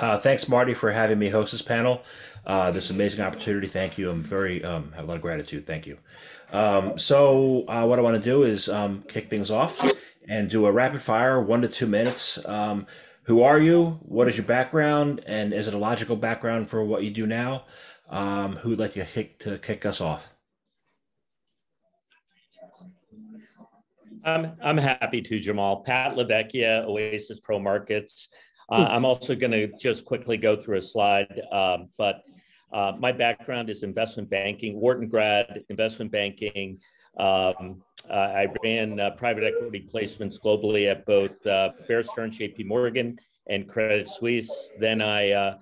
Uh, thanks, Marty, for having me host this panel. Uh, this amazing opportunity. Thank you. I'm very um, have a lot of gratitude. Thank you. Um, so, uh, what I want to do is um, kick things off and do a rapid fire, one to two minutes. Um, who are you? What is your background? And is it a logical background for what you do now? Um, who would like to kick to kick us off? I'm I'm happy to, Jamal. Pat LaVecchia, Oasis Pro Markets. Uh, I'm also going to just quickly go through a slide, um, but uh, my background is investment banking, Wharton grad, investment banking. Um, uh, I ran uh, private equity placements globally at both uh, Bear Stearns, JP Morgan, and Credit Suisse. Then I uh,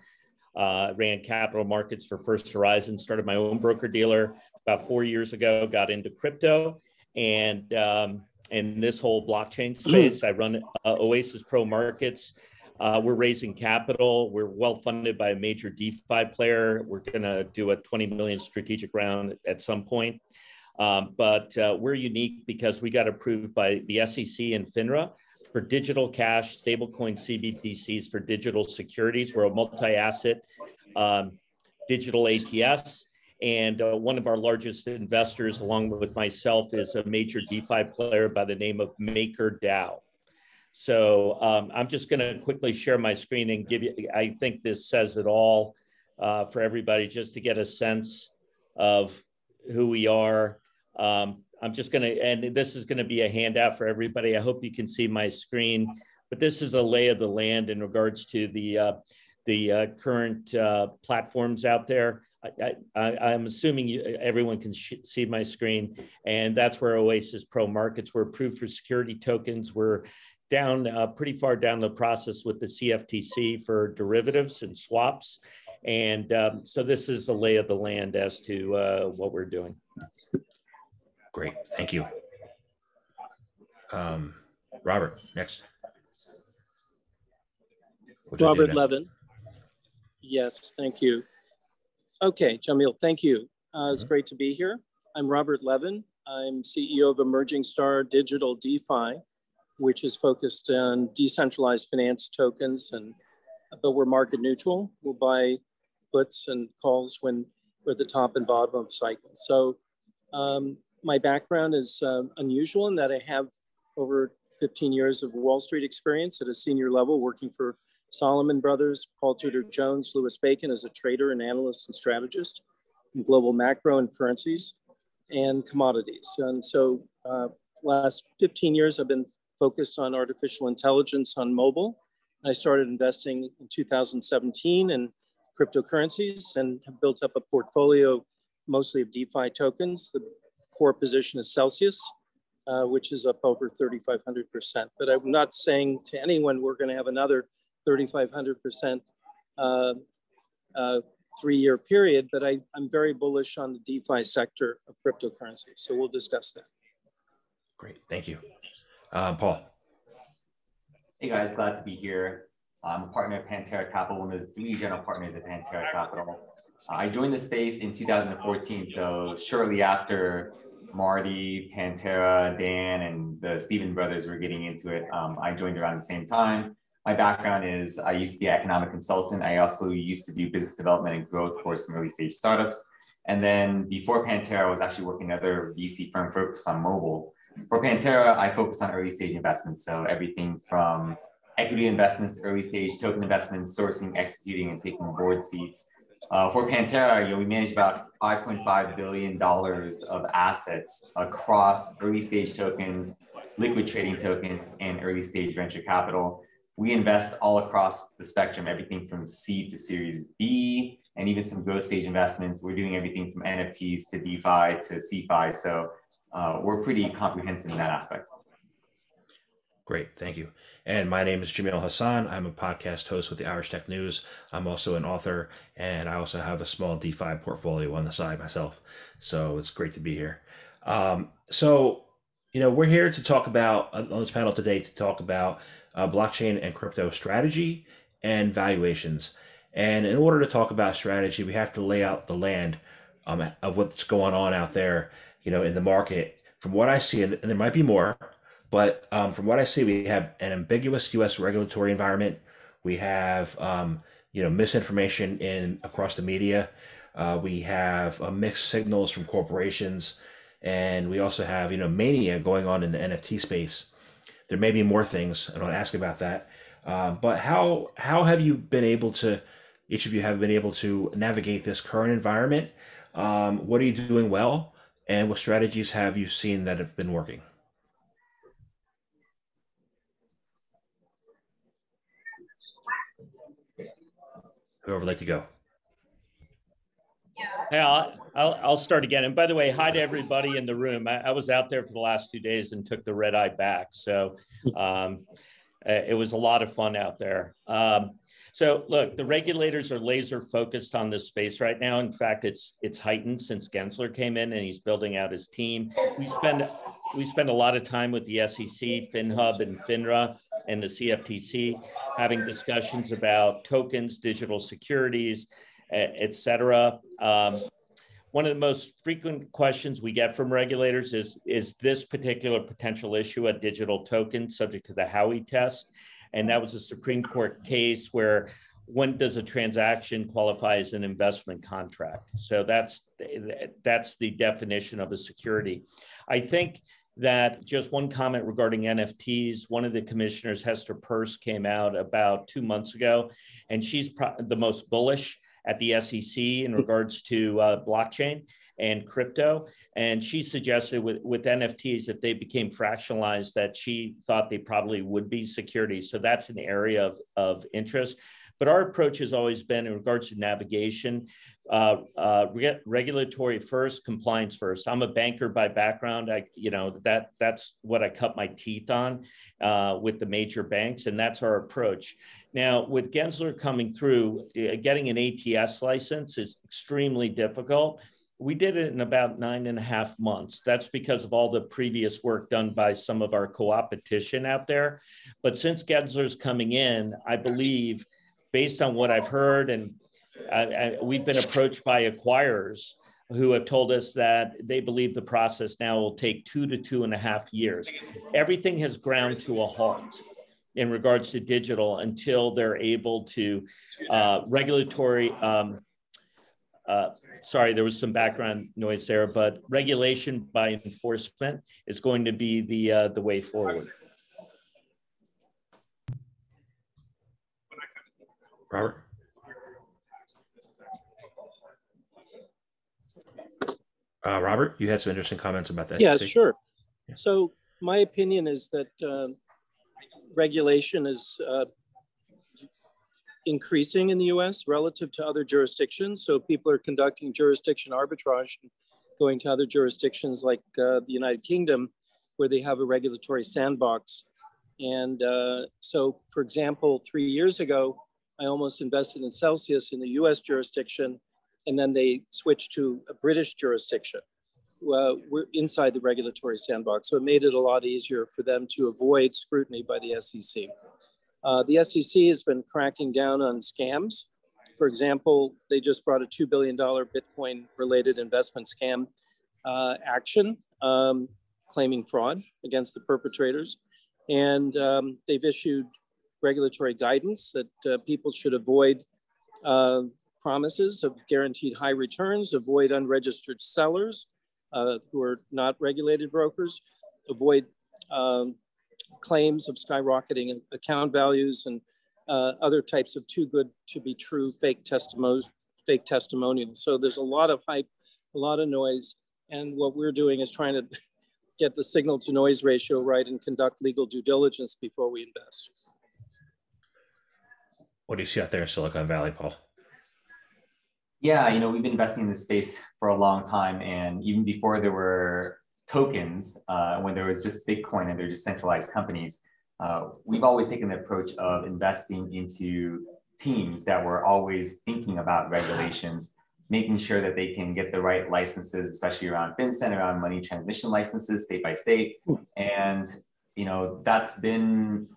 uh, ran capital markets for First Horizon, started my own broker dealer about four years ago, got into crypto, and um, in this whole blockchain space. I run uh, Oasis Pro Markets. Uh, we're raising capital. We're well funded by a major DeFi player. We're going to do a 20 million strategic round at some point. Um, but uh, we're unique because we got approved by the SEC and FINRA for digital cash, stablecoin CBDCs for digital securities. We're a multi asset um, digital ATS. And uh, one of our largest investors, along with myself, is a major DeFi player by the name of MakerDAO. So um, I'm just going to quickly share my screen and give you, I think this says it all uh, for everybody just to get a sense of who we are. Um, I'm just going to, and this is going to be a handout for everybody. I hope you can see my screen, but this is a lay of the land in regards to the, uh, the uh, current uh, platforms out there. I, am assuming you, everyone can see my screen, and that's where Oasis Pro Markets were approved for security tokens. We're down uh, pretty far down the process with the CFTC for derivatives and swaps. And um, so this is the lay of the land as to uh, what we're doing. Great, thank you. Um, Robert, next. Robert Levin. Yes, thank you. Okay, Jamil, thank you. Uh, it's mm-hmm. great to be here. I'm Robert Levin. I'm CEO of Emerging Star Digital DeFi, which is focused on decentralized finance tokens, and but we're market neutral. We'll buy puts and calls when we're at the top and bottom of cycles. So um, my background is uh, unusual in that I have over 15 years of Wall Street experience at a senior level, working for Salomon Brothers, Paul Tudor Jones, Louis Bacon as a trader and analyst and strategist in global macro and currencies and commodities. And so uh, last 15 years, I've been focused on artificial intelligence on mobile. I started investing in 2017 in cryptocurrencies and have built up a portfolio mostly of DeFi tokens. The core position is Celsius, uh, which is up over 3,500%. But I'm not saying to anyone we're going to have another 3,500% uh, uh, three-year period, but I, I'm very bullish on the DeFi sector of cryptocurrency. So we'll discuss that. Great, thank you. Uh, Paul. Hey guys, glad to be here. I'm a partner at Pantera Capital, one of the three general partners at Pantera Capital. Uh, I joined the space in 2014, so shortly after Marty, Pantera, Dan, and the Stephen brothers were getting into it, um, I joined around the same time my background is I used to be an economic consultant. I also used to do business development and growth for some early stage startups. And then before Pantera, I was actually working at another VC firm focused on mobile. For Pantera, I focused on early stage investments. So everything from equity investments, early stage token investments, sourcing, executing, and taking board seats. Uh, for Pantera, you know, we manage about $5.5 billion of assets across early stage tokens, liquid trading tokens, and early stage venture capital we invest all across the spectrum, everything from C to Series B, and even some growth stage investments. We're doing everything from NFTs to DeFi to CFI. So uh, we're pretty comprehensive in that aspect. Great, thank you. And my name is Jamil Hasan. I'm a podcast host with the Irish Tech News. I'm also an author, and I also have a small DeFi portfolio on the side myself. So it's great to be here. Um, so, you know, we're here to talk about on this panel today to talk about uh, blockchain and crypto strategy and valuations. And in order to talk about strategy, we have to lay out the land um, of what's going on out there, you know, in the market. From what I see, and there might be more, but um, from what I see, we have an ambiguous U.S. regulatory environment. We have um, you know misinformation in across the media. Uh, we have uh, mixed signals from corporations, and we also have you know mania going on in the NFT space. There may be more things, and I'll ask about that. Uh, but how how have you been able to? Each of you have been able to navigate this current environment. Um, what are you doing well, and what strategies have you seen that have been working? Whoever would like to go. Yeah, I'll, I'll, I'll, start again. And by the way, hi to everybody in the room. I, I, was out there for the last two days and took the red eye back. So um, it was a lot of fun out there. Um, so look, the regulators are laser focused on this space right now. In fact, it's it's heightened since Gensler came in and he's building out his team. We spend we spend a lot of time with the SEC, FinHub, and FINRA and the CFTC having discussions about tokens, digital securities, et cetera. Um, one of the most frequent questions we get from regulators is, is this particular potential issue a digital token subject to the Howey test? And that was a Supreme Court case where when does a transaction qualify as an investment contract? So that's that's the definition of a security. I think that just one comment regarding NFTs. One of the commissioners, Hester Peirce, came out about two months ago, and she's the most bullish at the SEC in regards to uh, blockchain and crypto. And she suggested with, with NFTs, if they became fractionalized, that she thought they probably would be securities. So that's an area of, of interest. But our approach has always been in regards to navigation, uh, uh, re- regulatory first, compliance first. I'm a banker by background. I, you know, that that's what I cut my teeth on uh, with the major banks, and that's our approach. Now, with Gensler coming through, uh, getting an ATS license is extremely difficult we did it in about nine and a half months. That's because of all the previous work done by some of our co-opetition out there. But since Gensler's coming in, I believe, based on what I've heard, and I, I, we've been approached by acquirers who have told us that they believe the process now will take two to two and a half years. Everything has ground to a halt in regards to digital until they're able to uh, regulatory um, uh, sorry, there was some background noise there, but regulation by enforcement is going to be the uh, the way forward. Robert. Uh, Robert, you had some interesting comments about that. Yes, sure. Yeah. So my opinion is that uh, regulation is uh, increasing in the US relative to other jurisdictions. So people are conducting jurisdiction arbitrage, going to other jurisdictions like uh, the United Kingdom, where they have a regulatory sandbox. And uh, so, for example, three years ago, I almost invested in Celsius in the US jurisdiction, and then they switched to a British jurisdiction. Uh, inside the regulatory sandbox. So it made it a lot easier for them to avoid scrutiny by the SEC. Uh, the SEC has been cracking down on scams. For example, they just brought a $2 billion Bitcoin related investment scam uh, action um, claiming fraud against the perpetrators. And um, they've issued regulatory guidance that uh, people should avoid uh, promises of guaranteed high returns, avoid unregistered sellers uh, who are not regulated brokers, avoid um, claims of skyrocketing account values and uh, other types of too good to be true fake testimonials. Fake testimonials. So there's a lot of hype, a lot of noise, and what we're doing is trying to get the signal to noise ratio right and conduct legal due diligence before we invest. What do you see out there in Silicon Valley, Paul? Yeah, you know, we've been investing in this space for a long time, and even before there were tokens, uh, when there was just Bitcoin and they're just centralized companies, uh, we've always taken the approach of investing into teams that were always thinking about regulations, making sure that they can get the right licenses, especially around FinCEN, around money transmission licenses, state by state. And, you know, that's been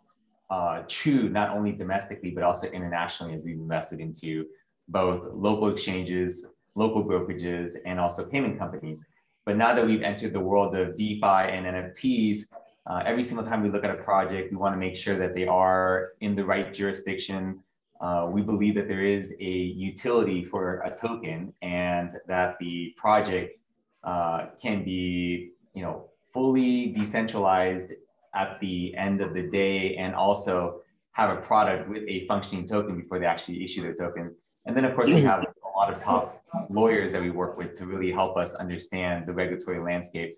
uh, true not only domestically, but also internationally as we've invested into both local exchanges, local brokerages, and also payment companies. But now that we've entered the world of DeFi and NFTs, uh, every single time we look at a project, we want to make sure that they are in the right jurisdiction, uh, we believe that there is a utility for a token and that the project uh, can be, you know, fully decentralized at the end of the day and also have a product with a functioning token before they actually issue their token. And then of course we have a lot of top lawyers that we work with to really help us understand the regulatory landscape.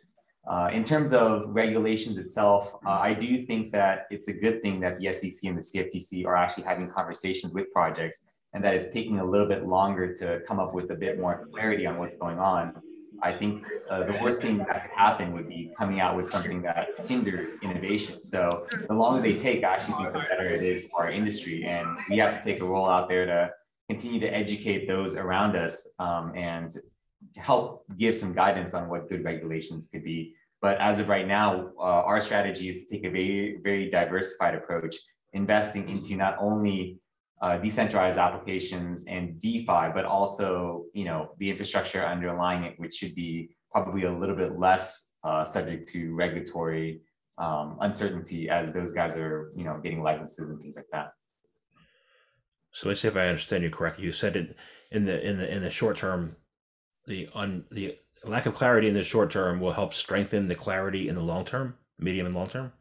Uh, in terms of regulations itself, uh, I do think that it's a good thing that the SEC and the CFTC are actually having conversations with projects and that it's taking a little bit longer to come up with a bit more clarity on what's going on. I think uh, the worst thing that could happen would be coming out with something that hinders innovation. So the longer they take, I actually think the better it is for our industry. And we have to take a role out there to continue to educate those around us um, and help give some guidance on what good regulations could be. But as of right now, uh, our strategy is to take a very, very diversified approach, investing into not only uh, decentralized applications and DeFi, but also, you know, the infrastructure underlying it, which should be probably a little bit less uh, subject to regulatory um, uncertainty as those guys are, you know, getting licenses and things like that. So let's see if I understand you correctly. You said it in the in the in the short term, the un the lack of clarity in the short term will help strengthen the clarity in the long term, medium and long term.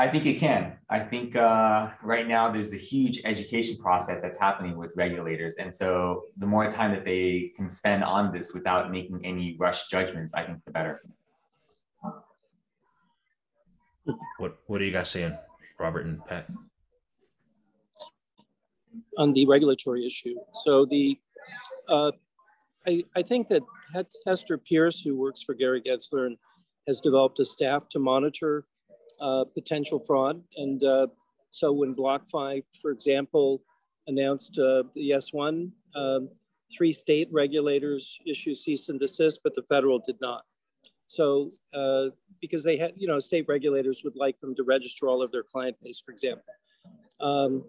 I think it can. I think uh, right now there's a huge education process that's happening with regulators. And so the more time that they can spend on this without making any rush judgments, I think the better. What What are you guys saying, Robert and Pat? On the regulatory issue. So the, uh, I, I think that Hester Peirce, who works for Gary Gensler and has developed a staff to monitor uh, potential fraud. And uh, so when BlockFi, for example, announced uh, the S1, um, three state regulators issued cease and desist, but the federal did not. So uh, because they had, you know, state regulators would like them to register all of their client base, for example. Um,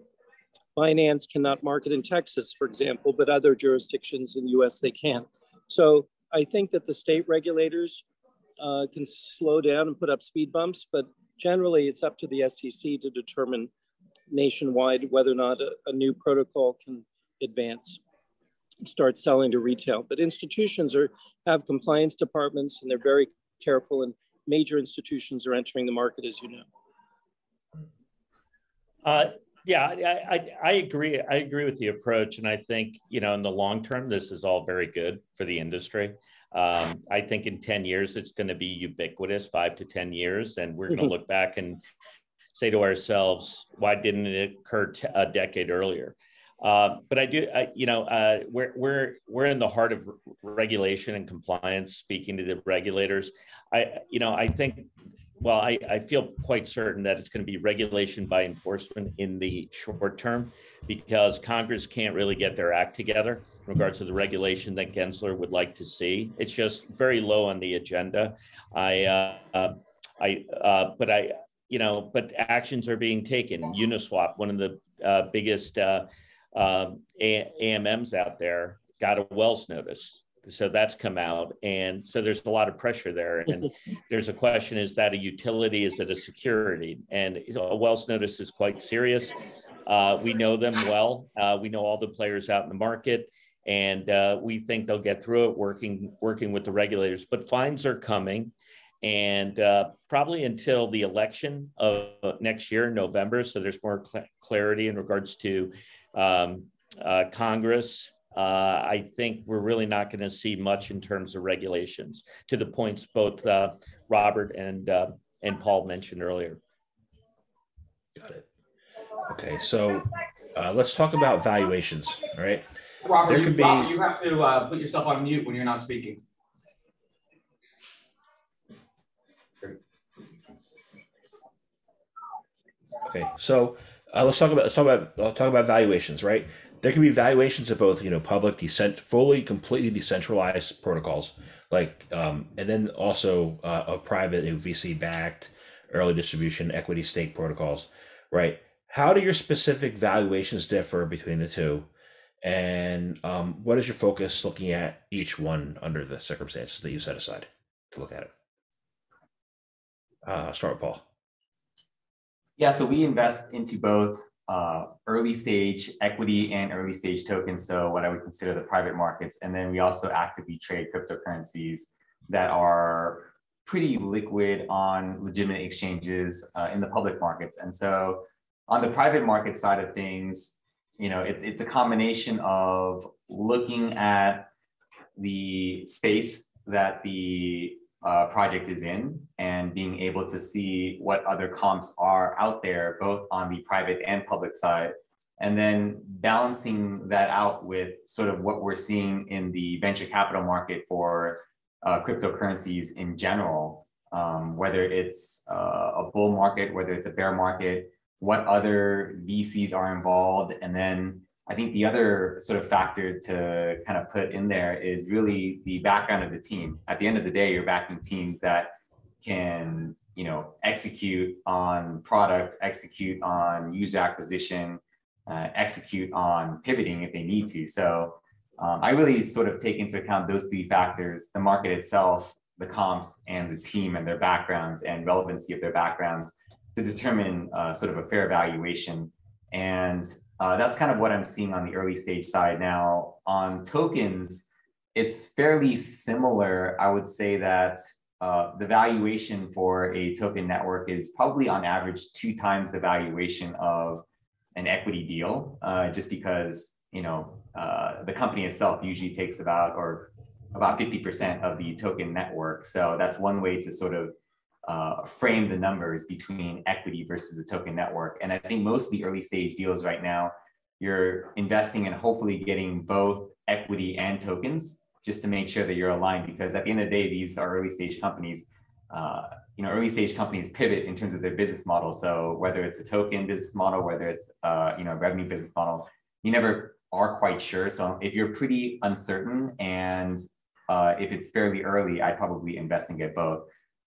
Binance cannot market in Texas, for example, but other jurisdictions in the US they can. So I think that the state regulators uh, can slow down and put up speed bumps, but generally it's up to the SEC to determine nationwide whether or not a, a new protocol can advance and start selling to retail. But institutions are have compliance departments and they're very careful and major institutions are entering the market as you know. Uh, yeah, I, I, I, agree. I agree with the approach, and I think you know in the long term, this is all very good for the industry. Um, I think in 10 years, it's going to be ubiquitous, five to 10 years. And we're going to mm-hmm. look back and say to ourselves, why didn't it occur t- a decade earlier? Uh, but I do, I, you know, uh, we're, we're, we're in the heart of regulation and compliance, speaking to the regulators. I, you know, I think well, I, I, feel quite certain that it's going to be regulation by enforcement in the short term because Congress can't really get their act together in regards to the regulation that Gensler would like to see. It's just very low on the agenda. I, uh, uh, I, uh, but I, you know, but actions are being taken. Uniswap, one of the uh, biggest uh, um, AMMs out there, got a Wells notice so that's come out and so there's a lot of pressure there and there's a question is that a utility? Is it a security? And a Wells notice is quite serious. Uh, we know them well. Uh, we know all the players out in the market and uh, we think they'll get through it working working with the regulators. But fines are coming and uh, probably until the election of next year in november so there's more cl- clarity in regards to um, uh, congress uh, I think we're really not going to see much in terms of regulations to the points both uh, Robert and uh, and Paul mentioned earlier. Got it. Okay, so uh, let's talk about valuations. All right, Robert, you, be... Robert you, have to uh, put yourself on mute when you're not speaking. Okay, so uh, let's talk about let's talk about talk about valuations, right? There can be valuations of both, you know, public, decent, fully, completely decentralized protocols, like, um, and then also uh, of private, VC backed, early distribution, equity stake protocols, right? How do your specific valuations differ between the two? And um, what is your focus looking at each one under the circumstances that you set aside to look at it? Uh, start with Paul. Yeah, so we invest into both uh, early stage equity and early stage tokens, so what I would consider the private markets. And then we also actively trade cryptocurrencies that are pretty liquid on legitimate exchanges uh, in the public markets. And so on the private market side of things, you know, it's, it's a combination of looking at the space that the uh, project is in and being able to see what other comps are out there, both on the private and public side, and then balancing that out with sort of what we're seeing in the venture capital market for uh, cryptocurrencies in general, um, whether it's uh, a bull market, whether it's a bear market, what other VCs are involved, and then I think the other sort of factor to kind of put in there is really the background of the team. At the end of the day, you're backing teams that can, you know, execute on product, execute on user acquisition, uh, execute on pivoting if they need to. So um, I really sort of take into account those three factors: the market itself, the comps, and the team and their backgrounds and relevancy of their backgrounds to determine uh, sort of a fair valuation. And uh, that's kind of what I'm seeing on the early stage side now. On tokens, it's fairly similar. I would say that uh, the valuation for a token network is probably on average two times the valuation of an equity deal, uh, just because you know uh, the company itself usually takes about or about 50% of the token network. So that's one way to sort of uh, frame the numbers between equity versus a token network. And I think most of the early stage deals right now, you're investing in hopefully getting both equity and tokens just to make sure that you're aligned. Because at the end of the day, these are early stage companies. Uh, you know, early stage companies pivot in terms of their business model. So whether it's a token business model, whether it's uh, you know revenue business model, you never are quite sure. So if you're pretty uncertain and uh, if it's fairly early, I'd probably invest and get both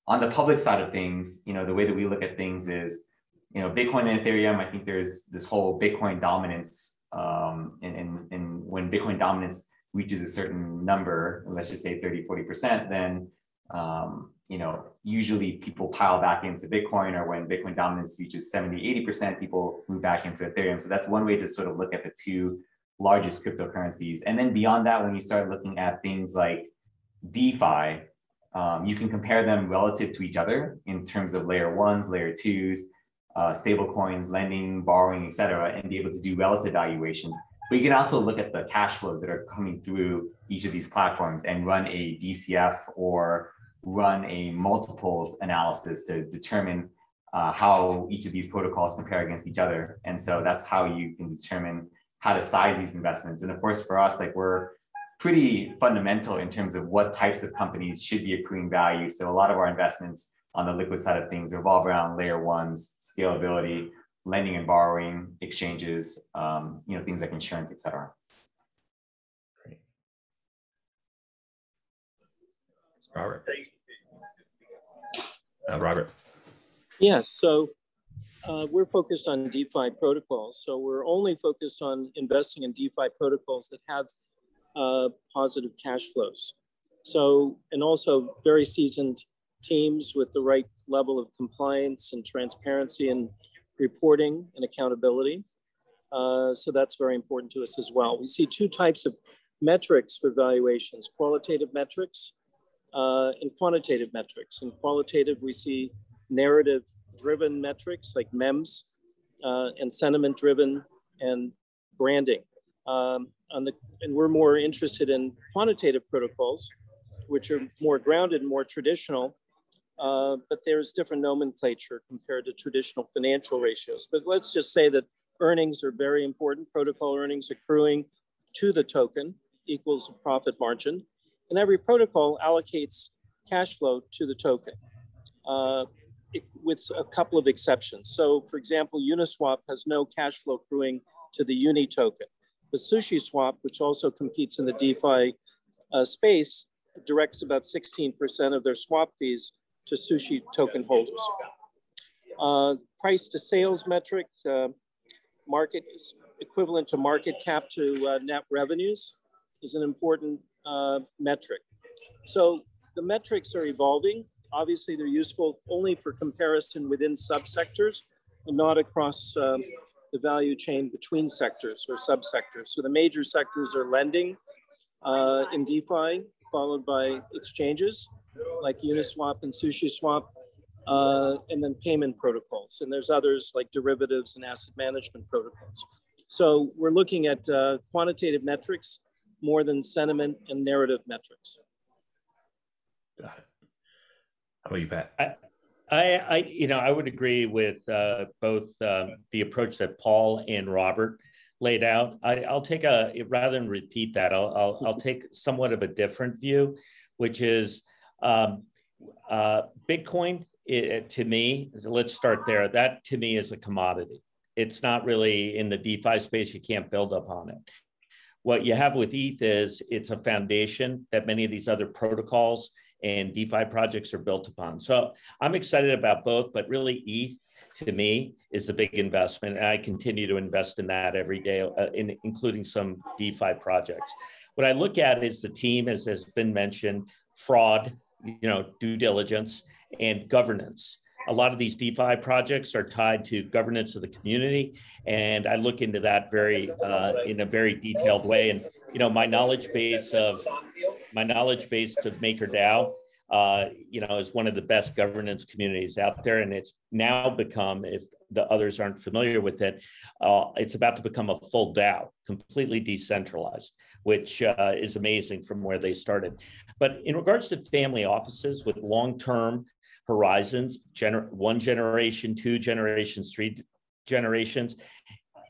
on the public side of things, you know, the way that we look at things is, you know, Bitcoin and Ethereum, I think there's this whole Bitcoin dominance. Um, and, and, and when Bitcoin dominance reaches a certain number, let's just say 30, 40%, then, um, you know, usually people pile back into Bitcoin or when Bitcoin dominance reaches 70, 80%, people move back into Ethereum. So that's one way to sort of look at the two largest cryptocurrencies. And then beyond that, when you start looking at things like DeFi, um, you can compare them relative to each other in terms of layer ones, layer twos, uh, stable coins, lending, borrowing, et cetera, and be able to do relative valuations. But you can also look at the cash flows that are coming through each of these platforms and run a DCF or run a multiples analysis to determine uh, how each of these protocols compare against each other. And so that's how you can determine how to size these investments. And of course, for us, like we're pretty fundamental in terms of what types of companies should be accruing value. So a lot of our investments on the liquid side of things revolve around layer ones, scalability, lending and borrowing, exchanges, um, you know, things like insurance, et cetera. Great. Robert. Uh, Robert. Yes, so uh, we're focused on DeFi protocols. So we're only focused on investing in DeFi protocols that have uh, positive cash flows. So, and also very seasoned teams with the right level of compliance and transparency and reporting and accountability. Uh, so that's very important to us as well. We see two types of metrics for valuations, qualitative metrics uh, and quantitative metrics. In qualitative, we see narrative driven metrics like MEMS uh, and sentiment driven and branding. Um, the, and we're more interested in quantitative protocols, which are more grounded, more traditional, uh, but there's different nomenclature compared to traditional financial ratios. But let's just say that earnings are very important. Protocol earnings accruing to the token equals a profit margin. And every protocol allocates cash flow to the token uh, with a couple of exceptions. So for example, Uniswap has no cash flow accruing to the Uni token. The SushiSwap, which also competes in the DeFi uh, space, directs about 16% of their swap fees to Sushi token holders. Uh, price to sales metric, uh, market equivalent to market cap to uh, net revenues is an important uh, metric. So the metrics are evolving. Obviously, they're useful only for comparison within subsectors and not across um, the value chain between sectors or subsectors. So the major sectors are lending uh, in DeFi, followed by exchanges like Uniswap and SushiSwap, uh, and then payment protocols. And there's others like derivatives and asset management protocols. So we're looking at uh, quantitative metrics more than sentiment and narrative metrics. Got it. How about you, Pat? I, I, I you know, I would agree with uh, both um, the approach that Paul and Robert laid out. I, will take a rather than repeat that, I'll, I'll, I'll take somewhat of a different view, which is um, uh, Bitcoin it, to me. Let's start there. That to me is a commodity. It's not really in the DeFi space. You can't build upon it. What you have with ETH is it's a foundation that many of these other protocols and DeFi projects are built upon. So I'm excited about both, but really ETH to me is the big investment. And I continue to invest in that every day, uh, in, including some DeFi projects. What I look at is the team, as has been mentioned, fraud, you know, due diligence and governance. A lot of these DeFi projects are tied to governance of the community, and I look into that very uh, in a very detailed way. And you know, my knowledge base of my knowledge base of MakerDAO, uh, you know, is one of the best governance communities out there, and it's now become, if the others aren't familiar with it, uh, it's about to become a full DAO, completely decentralized, which uh, is amazing from where they started. But in regards to family offices with long-term horizons, gener- one generation, two generations, three generations,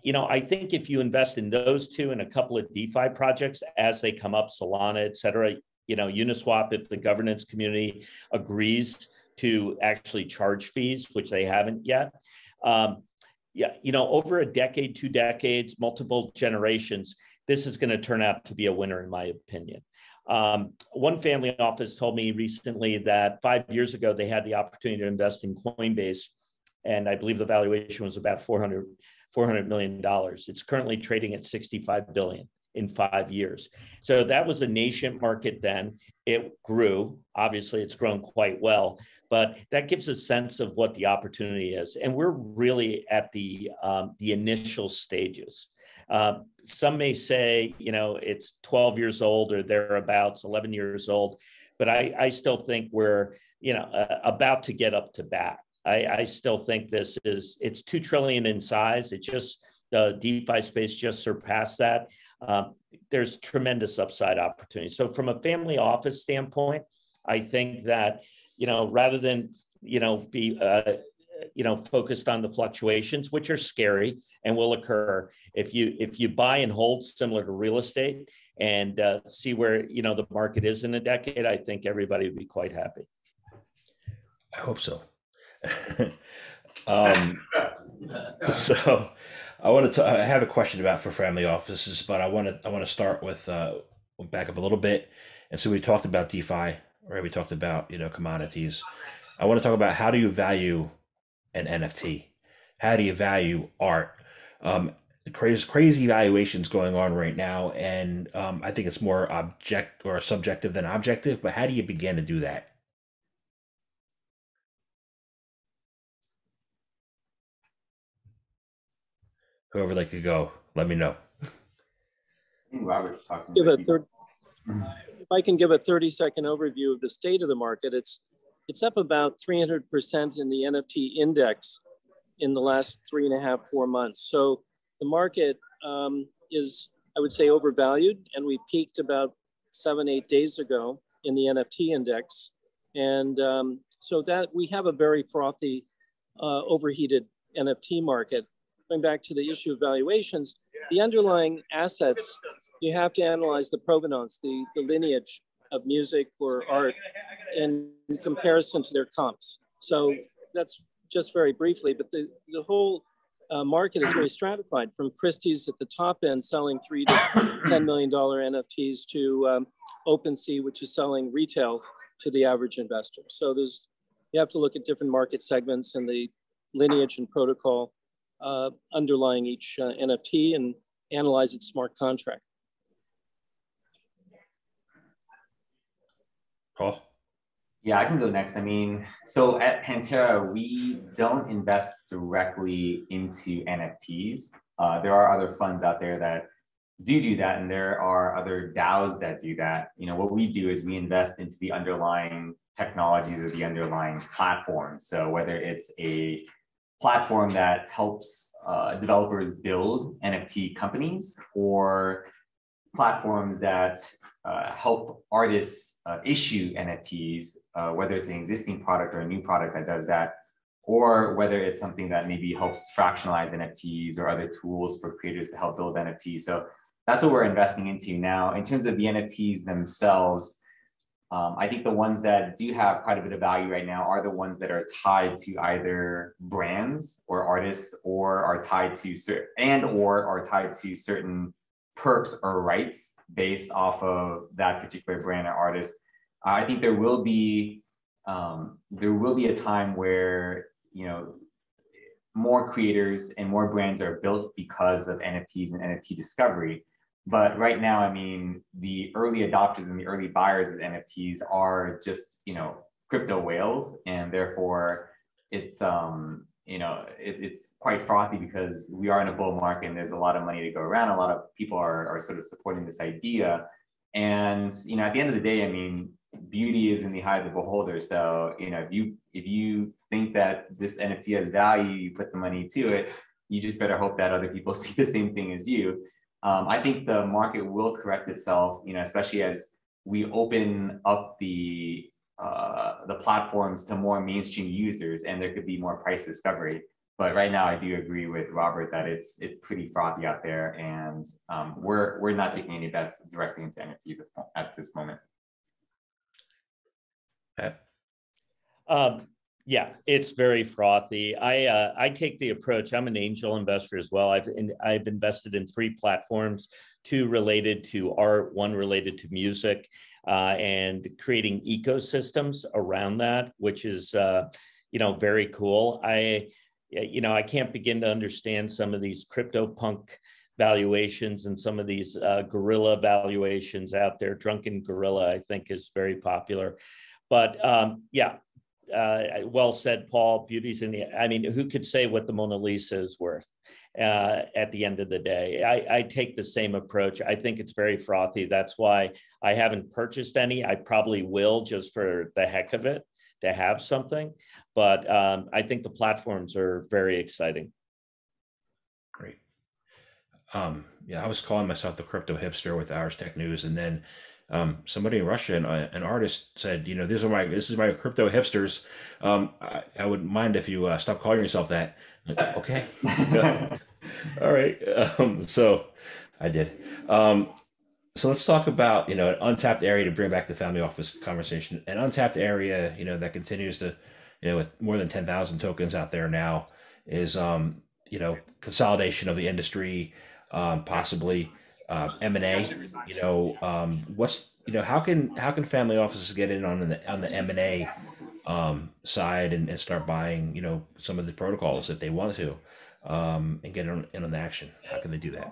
you know, I think if you invest in those two and a couple of DeFi projects as they come up, Solana, et cetera, you know, Uniswap, if the governance community agrees to actually charge fees, which they haven't yet. Um, yeah, you know, over a decade, two decades, multiple generations, this is going to turn out to be a winner, in my opinion. Um, one family office told me recently that five years ago they had the opportunity to invest in Coinbase, and I believe the valuation was about 400 $400 million. It's currently trading at 65 billion in five years. So that was a nascent market then. It grew. Obviously, it's grown quite well, but that gives a sense of what the opportunity is. And we're really at the um, the initial stages. Uh, some may say, you know, it's 12 years old or thereabouts, 11 years old, but I, I still think we're, you know, uh, about to get up to bat. I, I still think this is it's two trillion in size. It just the DeFi space just surpassed that. Um, there's tremendous upside opportunity. So from a family office standpoint, I think that you know rather than you know be uh, you know focused on the fluctuations, which are scary and will occur if you if you buy and hold similar to real estate and uh, see where you know the market is in a decade, I think everybody would be quite happy. I hope so. um, so I want to. I have a question about for family offices, but I want to. I want to start with uh, back up a little bit, and so we talked about DeFi, right? We talked about you know commodities. I want to talk about how do you value an NFT? How do you value art? Um, crazy crazy valuations going on right now, and um, I think it's more object or subjective than objective. But how do you begin to do that? Whoever they could go, let me know. Robert's talking. Give a third, if I can give a 30 second overview of the state of the market, it's it's up about 300% in the NFT index in the last three and a half, four months. So the market um, is, I would say, overvalued, and we peaked about seven, eight days ago in the NFT index. And um, so that we have a very frothy, uh, overheated NFT market going back to the issue of valuations, the underlying assets, you have to analyze the provenance, the, the lineage of music or art in comparison to their comps. So that's just very briefly, but the, the whole uh, market is very stratified from Christie's at the top end selling three to $10 million NFTs to um, OpenSea, which is selling retail to the average investor. So there's, you have to look at different market segments and the lineage and protocol uh, underlying each uh, NFT and analyze its smart contract. Paul? Yeah, I can go next. I mean, so at Pantera, we don't invest directly into NFTs. Uh, there are other funds out there that do do that, and there are other DAOs that do that. You know, what we do is we invest into the underlying technologies or the underlying platform. So whether it's a platform that helps uh, developers build NFT companies or platforms that uh, help artists uh, issue NFTs, uh, whether it's an existing product or a new product that does that, or whether it's something that maybe helps fractionalize NFTs or other tools for creators to help build NFTs. So that's what we're investing into now. In terms of the NFTs themselves, um, I think the ones that do have quite a bit of value right now are the ones that are tied to either brands or artists, or are tied to certain and or are tied to certain perks or rights based off of that particular brand or artist. I think there will be um, there will be a time where you know more creators and more brands are built because of NFTs and NFT discovery. But right now, I mean, the early adopters and the early buyers of NFTs are just, you know, crypto whales. And therefore, it's, um, you know, it, it's quite frothy because we are in a bull market and there's a lot of money to go around. A lot of people are, are sort of supporting this idea. And, you know, at the end of the day, I mean, beauty is in the eye of the beholder. So, you know, if you if you think that this NFT has value, you put the money to it, you just better hope that other people see the same thing as you. Um, I think the market will correct itself, you know, especially as we open up the uh, the platforms to more mainstream users, and there could be more price discovery. But right now, I do agree with Robert that it's it's pretty frothy out there, and um, we're we're not taking any bets directly into NFTs at this moment. Um, yeah, it's very frothy. I uh, I take the approach. I'm an angel investor as well. I've in, I've invested in three platforms, two related to art, one related to music, uh, and creating ecosystems around that, which is uh, you know very cool. I you know I can't begin to understand some of these CryptoPunk valuations and some of these uh, gorilla valuations out there. Drunken Gorilla, I think, is very popular. But um, yeah, uh, well said, Paul. Beauty's in the. I mean, who could say what the Mona Lisa is worth uh, at the end of the day? I, I, take the same approach. I think it's very frothy. That's why I haven't purchased any. I probably will just for the heck of it to have something. But um, I think the platforms are very exciting. Great. Um, yeah, I was calling myself the crypto hipster with Irish Tech News, and then um, somebody in Russia, an, an artist, said, "You know, these are my this is my crypto hipsters. Um, I, I wouldn't mind if you uh, stop calling yourself that." Like, okay, all right. Um, so I did. Um, so let's talk about you know an untapped area to bring back the family office conversation. An untapped area, you know, that continues to, you know, with more than ten thousand tokens out there now, is um, you know consolidation of the industry, um, possibly uh, M and A. You know, um, what's you know how can how can family offices get in on the on the M and A um, side and, and, start buying you know some of the protocols if they want to um, and get in, in on the action? How can they do that?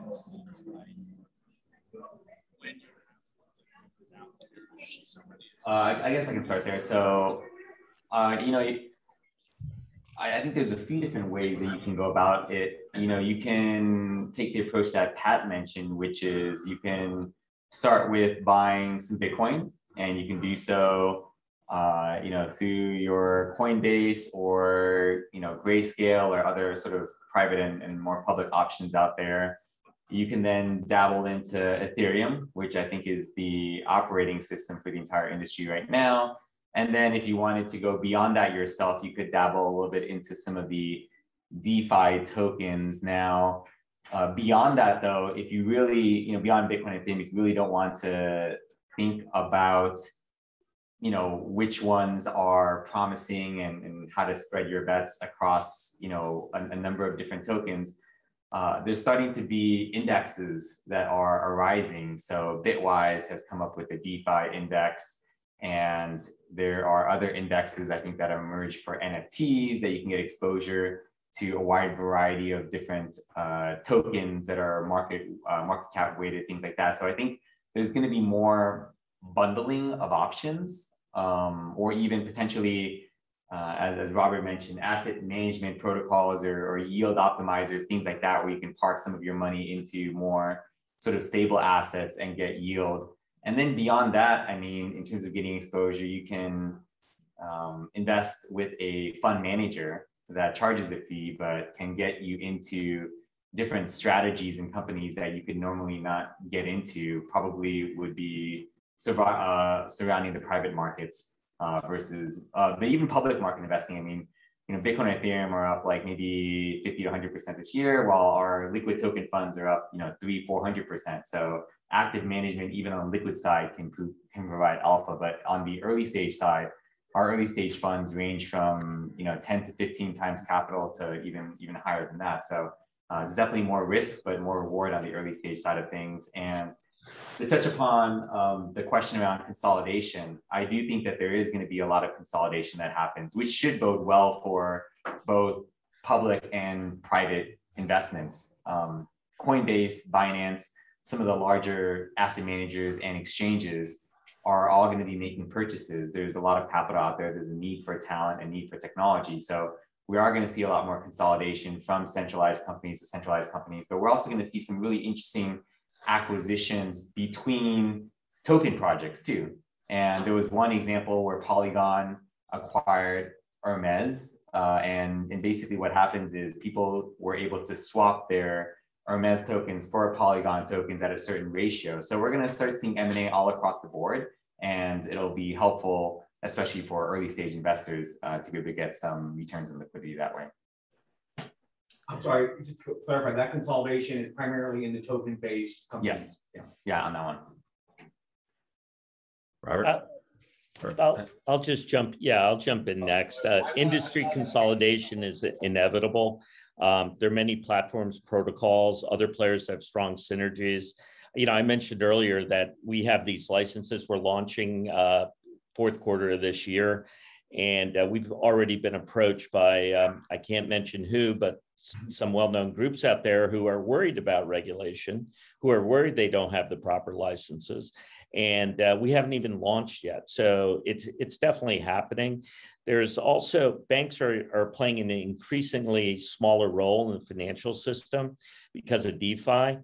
Uh, I guess I can start there. So, uh, you know, I, I think there's a few different ways that you can go about it. You know, you can take the approach that Pat mentioned, which is you can start with buying some Bitcoin, and you can do so, uh, you know, through your Coinbase or you know Grayscale or other sort of private and, and more public options out there. You can then dabble into Ethereum, which I think is the operating system for the entire industry right now. And then if you wanted to go beyond that yourself, you could dabble a little bit into some of the DeFi tokens. Now, uh, beyond that though, if you really, you know, beyond Bitcoin and Ethereum, if you really don't want to think about, you know, which ones are promising and, and how to spread your bets across, you know, a, a number of different tokens, uh, there's starting to be indexes that are arising. So Bitwise has come up with a DeFi index and there are other indexes, I think, that emerge for NFTs that you can get exposure to a wide variety of different uh, tokens that are market uh, market cap weighted, things like that. So I think there's going to be more bundling of options um, or even potentially, uh, as, as Robert mentioned, asset management protocols or, or yield optimizers, things like that, where you can park some of your money into more sort of stable assets and get yield. And then beyond that, I mean, in terms of getting exposure, you can um, invest with a fund manager that charges a fee, but can get you into different strategies and companies that you could normally not get into, probably would be uh, surrounding the private markets uh, versus, uh, but even public market investing. I mean, you know, Bitcoin and Ethereum are up like maybe 50 to 100% this year, while our liquid token funds are up, you know, three, 400%. So active management, even on the liquid side, can, can provide alpha. But on the early stage side, our early stage funds range from you know 10 to 15 times capital to even even higher than that. So uh, there's definitely more risk, but more reward on the early stage side of things. And to touch upon um, the question around consolidation, I do think that there is going to be a lot of consolidation that happens, which should bode well for both public and private investments. Um, Coinbase, Binance, some of the larger asset managers and exchanges are all going to be making purchases. There's a lot of capital out there. There's a need for talent, a need for technology. So we are going to see a lot more consolidation from centralized companies to centralized companies, but we're also going to see some really interesting acquisitions between token projects too. And there was one example where Polygon acquired Hermez. Uh, and, and basically what happens is people were able to swap their Hermez tokens for Polygon tokens at a certain ratio. So we're going to start seeing M&A all across the board, and it'll be helpful, especially for early stage investors, uh, to be able to get some returns and liquidity that way. I'm sorry, just to clarify, that consolidation is primarily in the token-based companies? Yes, yeah, yeah, on that one. Robert? Uh, I'll, I'll just jump, yeah, I'll jump in next. Uh, industry consolidation is inevitable. Um, there are many platforms, protocols, other players have strong synergies. You know, I mentioned earlier that we have these licenses we're launching uh, fourth quarter of this year. And uh, we've already been approached by, um, I can't mention who, but some well-known groups out there who are worried about regulation, who are worried they don't have the proper licenses, and uh, we haven't even launched yet. So it's it's definitely happening. There's also banks are, are playing an increasingly smaller role in the financial system because of DeFi,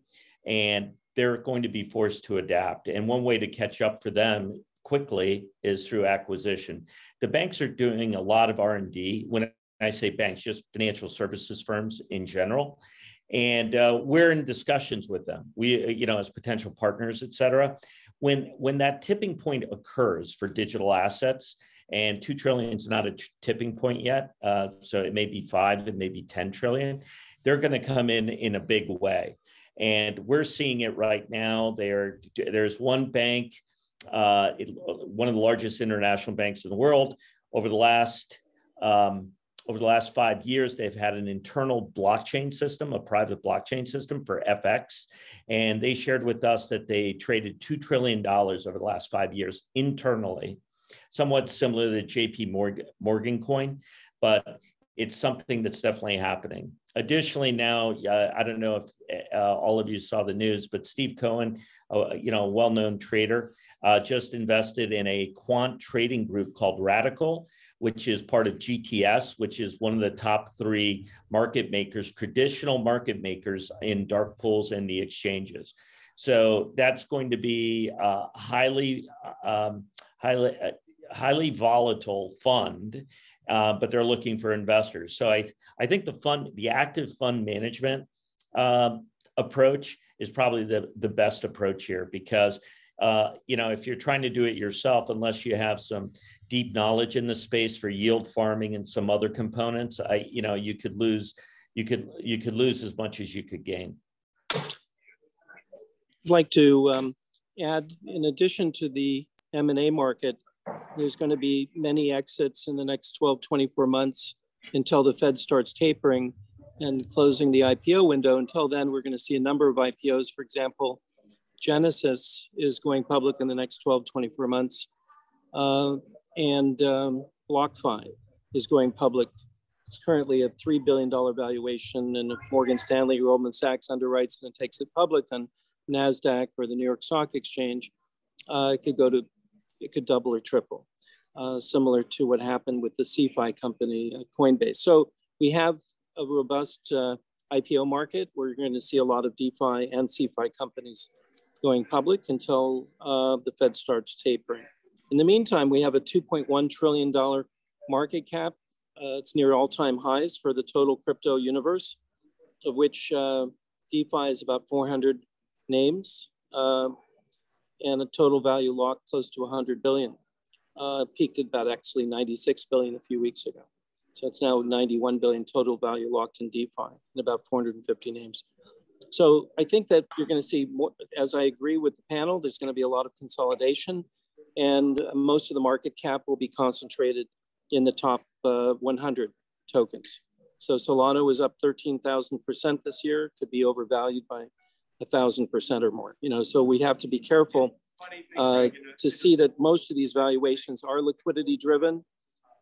and they're going to be forced to adapt. And one way to catch up for them quickly is through acquisition. The banks are doing a lot of R&D. When I say banks, just financial services firms in general. And uh, we're in discussions with them. We, you know, as potential partners, et cetera. When when that tipping point occurs for digital assets, and two trillion is not a tipping point yet. Uh, so it may be five, it may be 10 trillion. They're going to come in in a big way. And we're seeing it right now. There, there's one bank, uh, it, one of the largest international banks in the world. Over the last um, over the last five years, they've had an internal blockchain system, a private blockchain system for FX. And they shared with us that they traded $2 trillion over the last five years internally somewhat similar to the JP Morgan, Morgan coin, but it's something that's definitely happening. Additionally, now uh, I don't know if uh, all of you saw the news, but Steve Cohen, uh, you know, a well-known trader, uh, just invested in a quant trading group called Radkl, which is part of GTS, which is one of the top three market makers, traditional market makers in dark pools and the exchanges. So that's going to be a highly, um, highly, uh, highly volatile fund, uh, but they're looking for investors. So I, I think the fund, the active fund management um, approach is probably the, the best approach here because, uh, you know, if you're trying to do it yourself, unless you have some deep knowledge in the space for yield farming and some other components, I, you know, you could lose, you could, you could lose as much as you could gain. I'd like to um, add, in addition to the M&A market, there's going to be many exits in the next 12, 24 months until the Fed starts tapering and closing the IPO window. Until then, we're going to see a number of IPOs. For example, Genesis is going public in the next 12, 24 months. Uh, and um, BlockFi is going public. It's currently a $3 billion valuation, and if Morgan Stanley or Goldman Sachs underwrites and takes it public on NASDAQ or the New York Stock Exchange, uh, it could go to it could double or triple. uh, similar to what happened with the CeFi company, uh, Coinbase. So we have a robust uh, IPO market. We're going to see a lot of DeFi and CeFi companies going public until uh, the Fed starts tapering. In the meantime, we have a $2.1 trillion market cap. Uh, it's near all-time highs for the total crypto universe, of which uh, DeFi is about 400 names uh, and a total value locked close to 100 billion. Uh, peaked at about actually 96 billion a few weeks ago. So it's now 91 billion total value locked in DeFi and about 450 names. So I think that you're going to see more, as I agree with the panel, there's going to be a lot of consolidation and most of the market cap will be concentrated in the top uh, 100 tokens. So Solana is up 13,000% this year, could be overvalued by thousand percent or more. You know, so we have to be careful uh, to see that most of these valuations are liquidity driven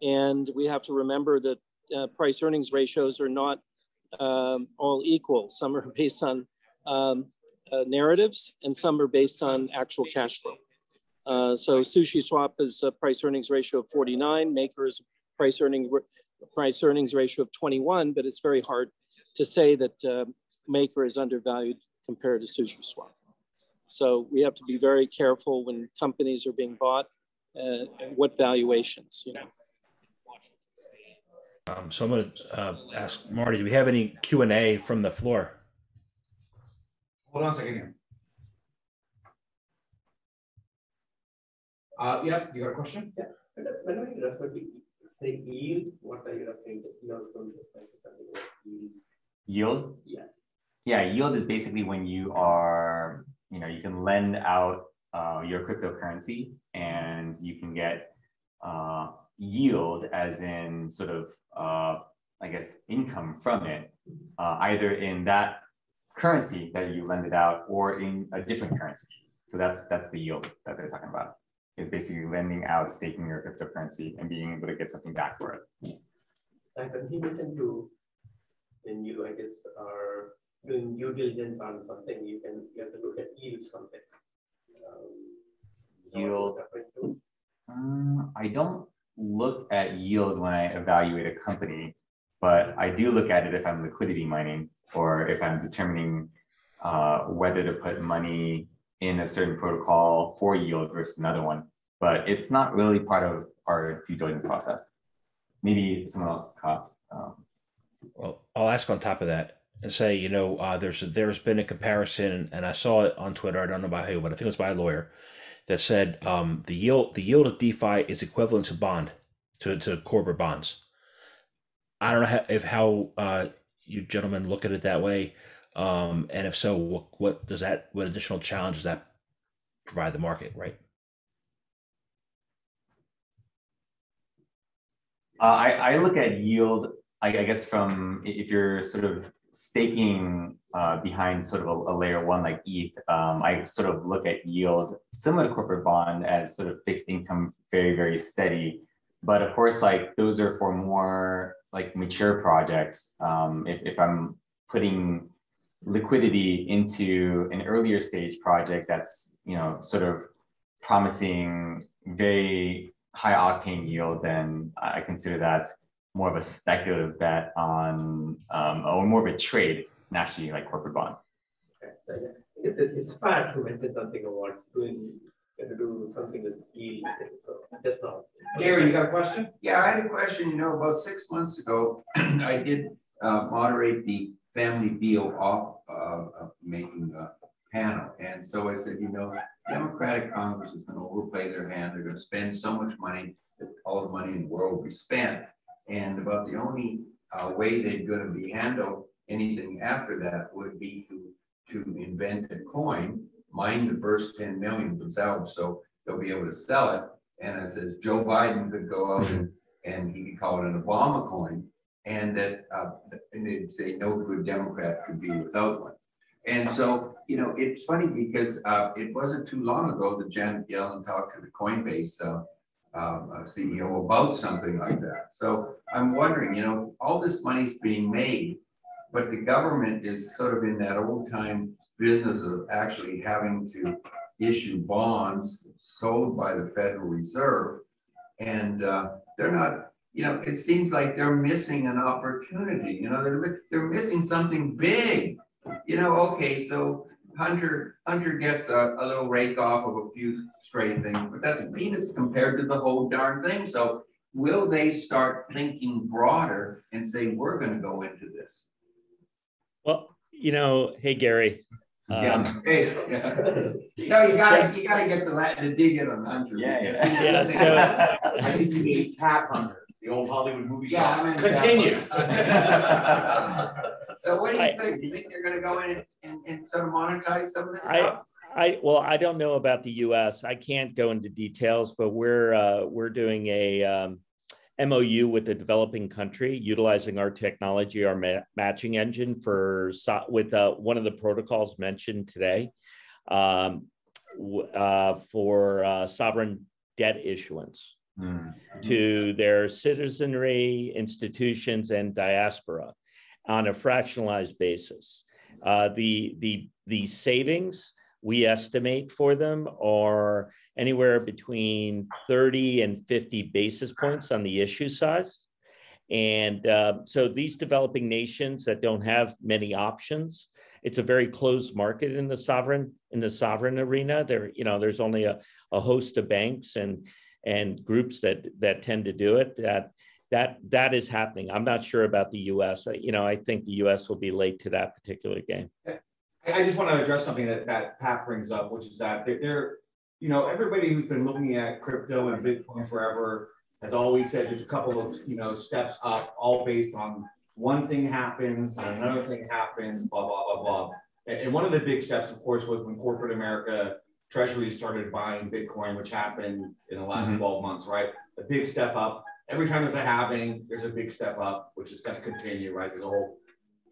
and we have to remember that uh, price earnings ratios are not um, all equal. Some are based on um, uh, narratives and some are based on actual cash flow. Uh, so SushiSwap is a price earnings ratio of 49, Maker is a price earning price earnings ratio of 21, but it's very hard to say that uh, Maker is undervalued compared to SushiSwap. So we have to be very careful when companies are being bought, uh, what valuations, you know. Um, so I'm going to uh, ask Marty, do we have any Q and A from the floor? Hold on a second here. Uh, yeah, you got a question? Yeah. When I refer to say yield, what are you referring to? Yield from yield. Yield? Yeah. Yeah, yield is basically when you are, you know, you can lend out uh, your cryptocurrency and you can get uh, yield as in sort of uh, I guess income from it, uh, either in that currency that you lend it out or in a different currency. So that's that's the yield that they're talking about. Is basically lending out, staking your cryptocurrency and being able to get something back for it. And contributing to when you, I guess, are doing due diligence on something, you can you have to look at yield something. Um, yield. Um, I don't look at yield when I evaluate a company, but I do look at it if I'm liquidity mining or if I'm determining uh, whether to put money in a certain protocol for yield versus another one. But it's not really part of our due diligence process. Maybe someone else caught. Um, well, I'll ask on top of that and say, you know, uh, there's there's been a comparison, and I saw it on Twitter. I don't know by who, but I think it was by a lawyer that said um, the yield the yield of DeFi is equivalent to bond to, to corporate bonds. I don't know if how uh, you gentlemen look at it that way, um, and if so, what, what does that what additional challenge does that provide the market, right? Uh, I, I look at yield, I, I guess, from if you're sort of staking uh, behind sort of a, a, layer one like ETH, um, I sort of look at yield similar to corporate bond as sort of fixed income, very, very steady. But of course, like those are for more like mature projects. Um, if, if I'm putting liquidity into an earlier stage project that's, you know, sort of promising very high octane yield, then I consider that more of a speculative bet on, um, or more of a trade, naturally like corporate bond. Okay. It's, it's hard to mention something about doing to do something with yield. So just not. Gary, you got a question? Yeah, I had a question. You know, about six months ago, I did uh, moderate the family deal off uh, making a panel. And so I said, you know, Democratic Congress is going to overplay their hand. They're going to spend so much money that all the money in the world will be spent. And about the only uh, way they're going to be handled anything after that would be to, to invent a coin, mine the first 10 million themselves, so they'll be able to sell it. And I says Joe Biden could go out and, and he could call it an Obama coin, and that uh, and they'd say no good Democrat could be without one. And so, you know, it's funny because uh, it wasn't too long ago that Janet Yellen talked to the Coinbase uh, um, CEO about something like that. So I'm wondering, you know, all this money's being made, but the government is sort of in that old time business of actually having to issue bonds sold by the Federal Reserve. And uh, they're not, you know, it seems like they're missing an opportunity. You know, they're, they're missing something big. You know, okay, so Hunter Hunter gets a, a little rake off of a few stray things, but that's peanuts compared to the whole darn thing. So will they start thinking broader and say, we're going to go into this? Well, you know, hey Gary. Yeah. Um, hey, yeah. No, you gotta you gotta get the Latin to dig in on Hunter. Yeah, yeah. yeah so I think you need Tab Hunter, the old Hollywood movie yeah, star. I mean, Continue. so what do you I, think? Do you think they're gonna go in and, and, and sort of monetize some of this I, stuff? I well, I don't know about the U.S. I can't go into details, but we're uh, we're doing a um, MOU with a developing country, utilizing our technology, our ma- matching engine for so- with uh, one of the protocols mentioned today um, w- uh, for uh, sovereign debt issuance Mm. to their citizenry, institutions, and diaspora on a fractionalized basis. Uh, the the the savings we estimate for them are anywhere between 30 and 50 basis points on the issue size. And uh, so these developing nations that don't have many options, it's a very closed market in the sovereign in the sovereign arena. There, you know, there's only a, a host of banks and and groups that that tend to do it. That that that is happening. I'm not sure about the U.S. You know, I think the U.S. will be late to that particular game. I just want to address something that, that Pat brings up, which is that there, you know, everybody who's been looking at crypto and Bitcoin forever has always said there's a couple of, you know, steps up, all based on one thing happens and another thing happens, blah, blah, blah, blah. And one of the big steps, of course, was when corporate America Treasury started buying Bitcoin, which happened in the last mm-hmm. 12 months, right? A big step up. Every time there's a halving, there's a big step up, which is going to continue, right? There's a whole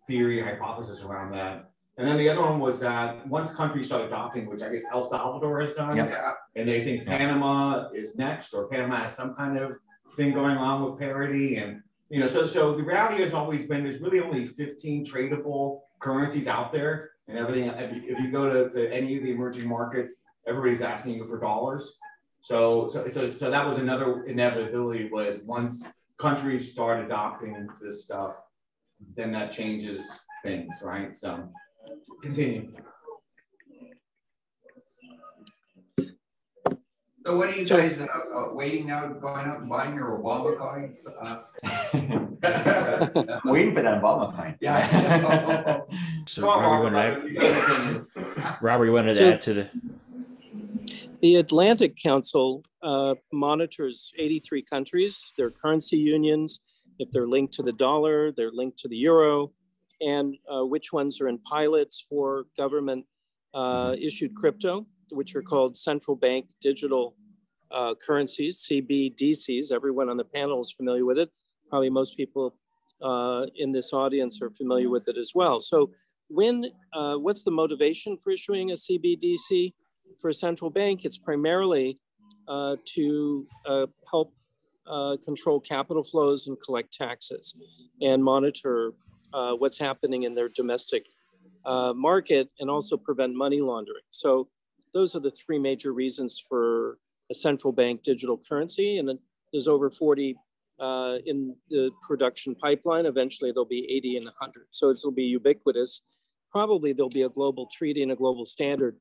theory, hypothesis around that. And then the other one was that once countries start adopting, which I guess El Salvador has done, yep. and they think Panama is next, or Panama has some kind of thing going on with parity. And, you know, so, so the reality has always been there's really only 15 tradable currencies out there. And everything, if you go to, to any of the emerging markets, everybody's asking you for dollars. So, so, so, so that was another inevitability was once countries start adopting this stuff, then that changes things, right? So continue. So what are you guys uh, uh, waiting now, going out and buying your Obama coin? Uh, waiting for that Obama coin. Yeah. so Robert, Robert, you wanted to, Robert, you wanted to so, add to the the Atlantic Council uh, monitors 83 countries, their currency unions, if they're linked to the dollar, they're linked to the euro, and uh, which ones are in pilots for government uh, issued crypto, which are called central bank digital uh, currencies, CBDCs. Everyone on the panel is familiar with it. Probably most people uh, in this audience are familiar with it as well. So when, uh, what's the motivation for issuing a CBDC? for a central bank, it's primarily uh, to uh, help uh, control capital flows and collect taxes and monitor what's happening in their domestic market and also prevent money laundering. So those are the three major reasons for a central bank digital currency. And there's over 40 uh, in the production pipeline. Eventually there'll be 80 and 100. So it'll be ubiquitous. Probably there'll be a global treaty and a global standard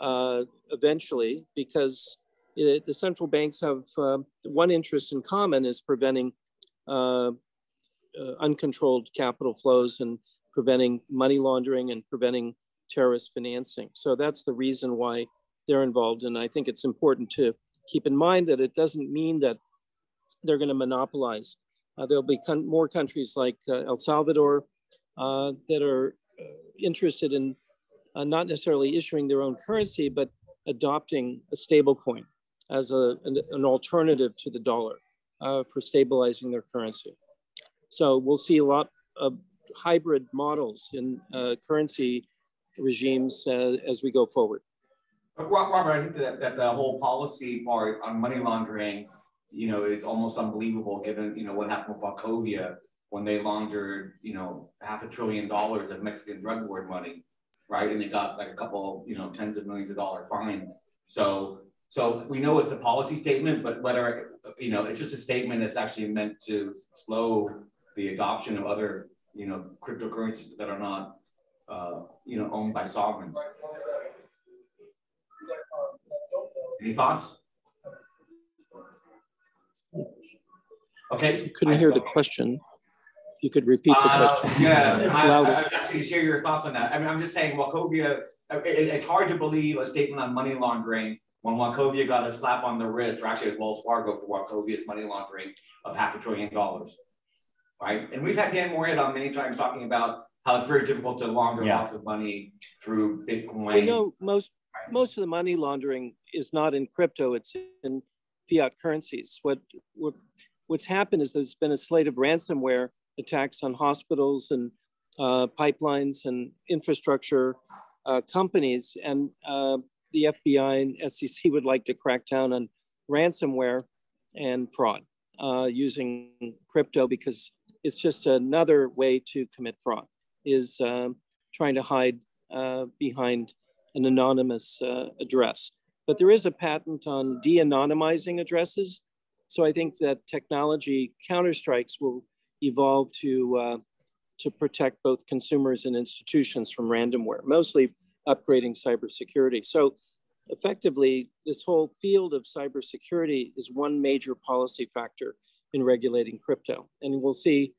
uh, eventually because it, the central banks have uh, one interest in common is preventing uh, uh, uncontrolled capital flows and preventing money laundering and preventing terrorist financing. So that's the reason why they're involved. And I think it's important to keep in mind that it doesn't mean that they're going to monopolize. Uh, there'll be more countries like uh, El Salvador uh, that are uh, interested in uh, not necessarily issuing their own currency, but adopting a stable coin as a, an, an alternative to the dollar uh, for stabilizing their currency. So we'll see a lot of hybrid models in currency regimes uh, as we go forward. Robert, I think that, that the whole policy part on money laundering, you know, is almost unbelievable given, you know, what happened with Wachovia when they laundered, you know, half a trillion dollars of Mexican drug lord money right? And they got like a couple, you know, tens of millions of dollar fine. So, So we know it's a policy statement, but whether, you know, it's just a statement that's actually meant to slow the adoption of other, you know, cryptocurrencies that are not, uh, you know, owned by sovereigns. Any thoughts? Okay. You couldn't hear the question. You could repeat the Uh, question. yeah, I. I'm asking you to share your thoughts on that. I mean, I'm just saying, Wachovia, it, it- it's hard to believe a statement on money laundering when Wachovia got a slap on the wrist, or actually it was Wells Fargo for Wachovia's money laundering of half a trillion dollars. Right? And we've had Dan Morehead on many times talking about how it's very difficult to launder Yeah. lots of money through Bitcoin. We know most most of the money laundering is not in crypto; it's in fiat currencies. What what what's happened is there's been a slate of ransomware attacks on hospitals and uh, pipelines and infrastructure uh, companies, and uh, the FBI and SEC would like to crack down on ransomware and fraud uh, using crypto because it's just another way to commit fraud. Is um, trying to hide uh, behind an anonymous uh, address. But there is a patent on de-anonymizing addresses. So I think that technology counterstrikes will evolve to, uh, to protect both consumers and institutions from ransomware, mostly upgrading cybersecurity. So effectively, this whole field of cybersecurity is one major policy factor in regulating crypto. And we'll see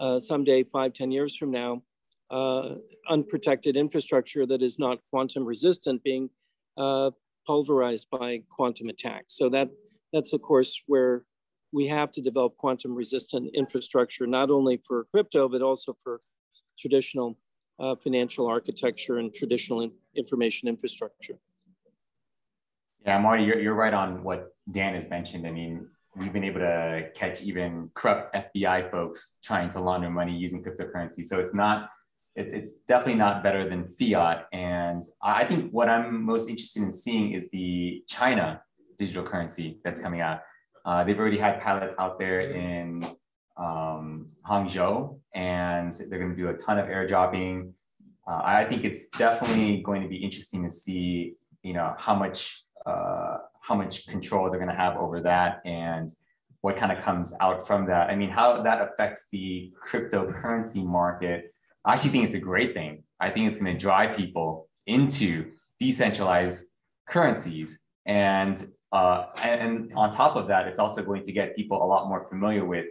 uh, someday, five, ten years from now, uh, unprotected infrastructure that is not quantum resistant being uh, pulverized by quantum attacks. So that that's of course where we have to develop quantum resistant infrastructure, not only for crypto, but also for traditional uh, financial architecture and traditional in information infrastructure. Yeah, Marty, you're, you're right on what Dan has mentioned. I mean, we've been able to catch even corrupt FBI folks trying to launder money using cryptocurrency. So it's not, it, it's definitely not better than fiat. And I think what I'm most interested in seeing is the China digital currency that's coming out. Uh, they've already had pilots out there in um, Hangzhou, and they're going to do a ton of airdropping. Uh, I think it's definitely going to be interesting to see, you know, how much uh, how much control they're going to have over that and what kind of comes out from that. I mean, how that affects the cryptocurrency market. I actually think it's a great thing. I think it's going to drive people into decentralized currencies. And, uh, and, on top of that, it's also going to get people a lot more familiar with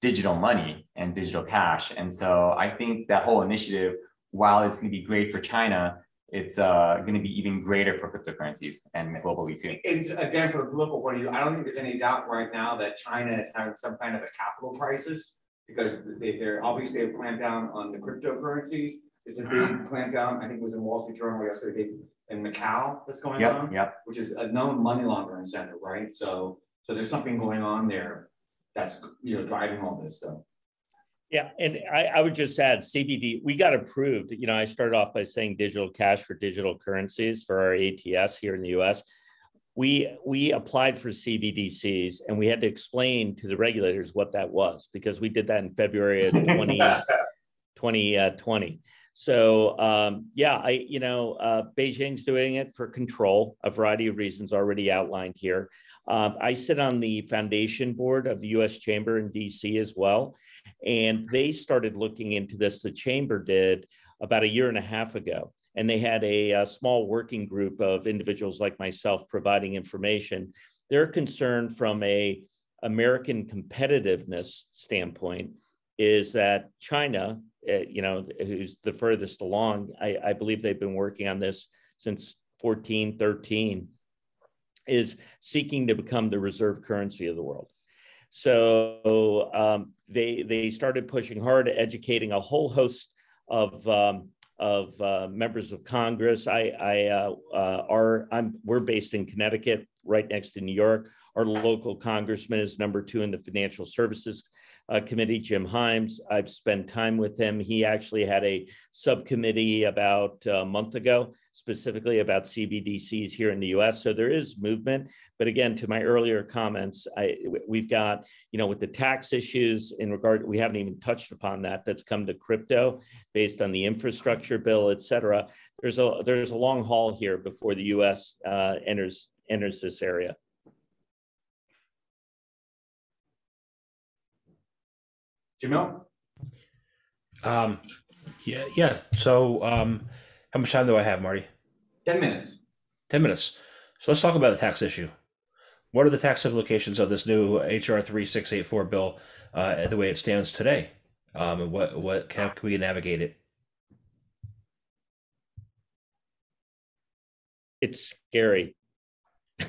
digital money and digital cash. And so I think that whole initiative, while it's going to be great for China, it's uh, going to be even greater for cryptocurrencies and globally too. And again for a global point of view. I don't think there's any doubt right now that China is having some kind of a capital crisis because they, they're obviously have clamped down on the cryptocurrencies. There's a big uh-huh. clamp down. I think it was in Wall Street Journal yesterday in Macau that's going Yep, on, yep. which is a known money laundering center, right? So so there's something going on there that's you know driving all this stuff. Yeah, and I, I would just add CBD. We got approved. You know, I started off by saying digital cash for digital currencies for our ATS here in the U.S. We we applied for CBDCs and we had to explain to the regulators what that was because we did that in February of 20, 2020. So um, yeah, I you know uh, Beijing's doing it for control, a variety of reasons already outlined here. Um, I sit on the foundation board of the U.S. Chamber in D.C. as well, and they started looking into this. The chamber did about a year and a half ago, and they had a, a small working group of individuals like myself providing information. Their concern from a American competitiveness standpoint is that China, uh, you know, who's the furthest along, I, I believe they've been working on this since 14, 13, is seeking to become the reserve currency of the world. So um, they they started pushing hard, educating a whole host of um, of uh, members of Congress. I, I uh, uh, are I'm we're based in Connecticut, right next to New York. Our local congressman is number two in the Financial Services uh, Committee, Jim Himes. I've spent time with him. He actually had a subcommittee about a month ago, specifically about CBDCs here in the U.S. So there is movement. But again, to my earlier comments, I, we've got, you know, with the tax issues in regard, we haven't even touched upon that. That's come to crypto based on the infrastructure bill, et cetera. There's a there's a long haul here before the U.S. Uh, enters enters this area. Jamil? Um, yeah, yeah. So, um, how much time do I have, Marty? 10 minutes. 10 minutes. So let's talk about the tax issue. What are the tax implications of this new HR 3684 bill uh, the way it stands today? Um, and what, what can, can we navigate it? It's scary.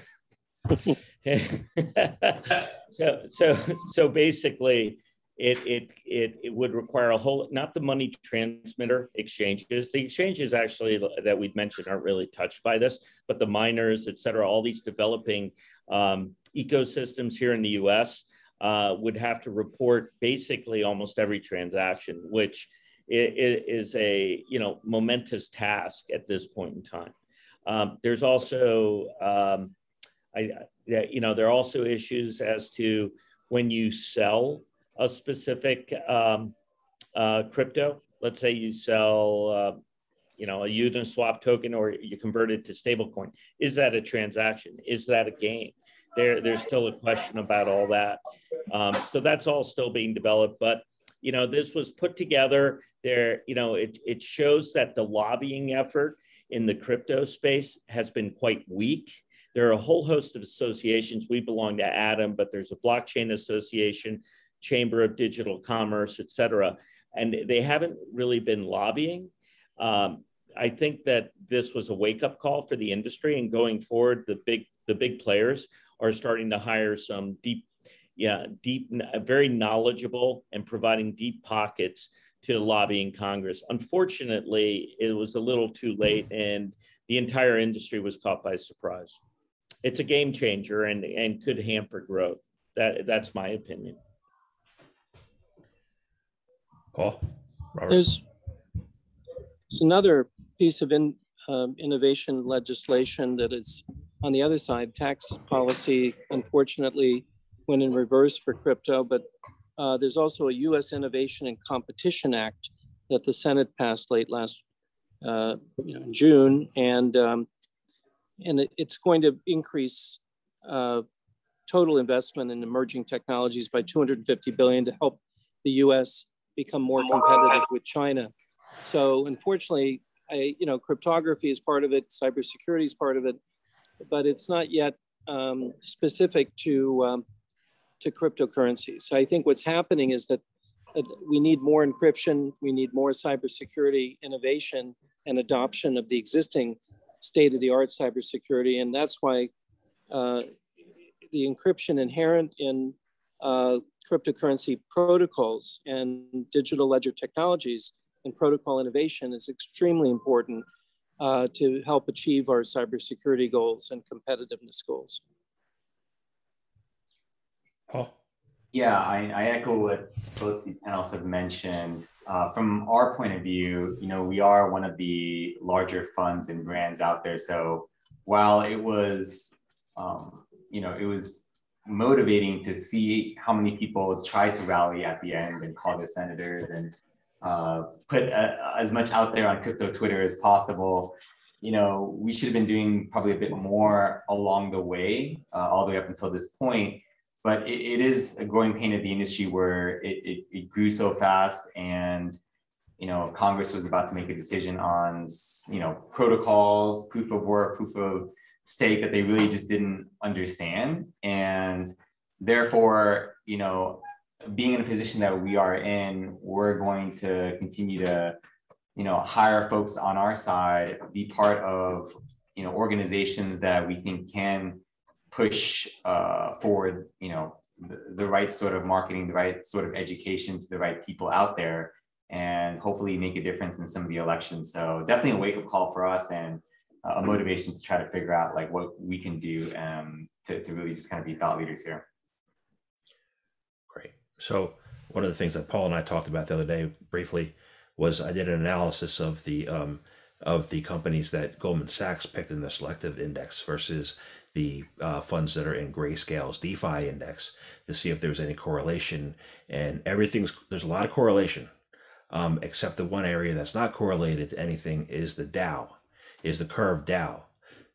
so, so, so basically, it, it, it, it would require a whole, not the money transmitter exchanges. The exchanges actually that we've mentioned aren't really touched by this, but the miners, et cetera, all these developing um, ecosystems here in the US uh, would have to report basically almost every transaction, which is a, you know, momentous task at this point in time. Um, there's also, um, I, you know, there are also issues as to when you sell a specific um, uh, crypto. Let's say you sell, uh, you know, a Uniswap token or you convert it to stablecoin. Is that a transaction? Is that a game? There, there's still a question about all that. Um, so that's all still being developed. But you know, this was put together. There, you know, it it shows that the lobbying effort in the crypto space has been quite weak. There are a whole host of associations. We belong to ADAM, but there's a blockchain association. Chamber of Digital Commerce, et cetera. And they haven't really been lobbying. Um, I think that this was a wake up call for the industry, and going forward, the big the big players are starting to hire some deep, yeah, deep, very knowledgeable and providing deep pockets to lobbying Congress. Unfortunately, it was a little too late, and the entire industry was caught by surprise. It's a game changer and and could hamper growth. That that's my opinion. Paul? Robert? There's, there's another piece of in, um, innovation legislation that is on the other side. Tax policy, unfortunately, went in reverse for crypto, but uh, there's also a U.S. Innovation and Competition Act that the Senate passed late last uh, you know, June, and um, and it, it's going to increase uh, total investment in emerging technologies by 250 billion to help the U.S become more competitive with China. So unfortunately, I, you know, cryptography is part of it, cybersecurity is part of it, but it's not yet um, specific to um, to cryptocurrencies. So I think what's happening is that we need more encryption, we need more cybersecurity innovation and adoption of the existing state-of-the-art cybersecurity, and that's why uh, the encryption inherent in uh, cryptocurrency protocols and digital ledger technologies and protocol innovation is extremely important uh, to help achieve our cybersecurity goals and competitiveness goals. Paul? Yeah, I, I echo what both the panelists have mentioned. Uh, from our point of view, you know, we are one of the larger funds and brands out there. So while it was, um, you know, it was motivating to see how many people try to rally at the end and call their senators and uh, put uh, as much out there on crypto Twitter as possible. You know, we should have been doing probably a bit more along the way, uh, all the way up until this point. But it, it is a growing pain of the industry where it, it, it grew so fast and you know, Congress was about to make a decision on, you know, protocols, proof of work, proof of stake that they really just didn't understand. And therefore, you know, being in a position that we are in, we're going to continue to, you know, hire folks on our side, be part of, you know, organizations that we think can push uh, forward, you know, the, the right sort of marketing, the right sort of education to the right people out there, and hopefully make a difference in some of the elections. So definitely a wake up call for us and a motivation to try to figure out like what we can do um, to, to really just kind of be thought leaders here. Great. So one of the things that Paul and I talked about the other day briefly was I did an analysis of the um, of the companies that Goldman Sachs picked in the selective index versus the uh, funds that are in Grayscale's DeFi index to see if there's any correlation. And everything's there's a lot of correlation, um, except the one area that's not correlated to anything is the DAO is the Curve DAO.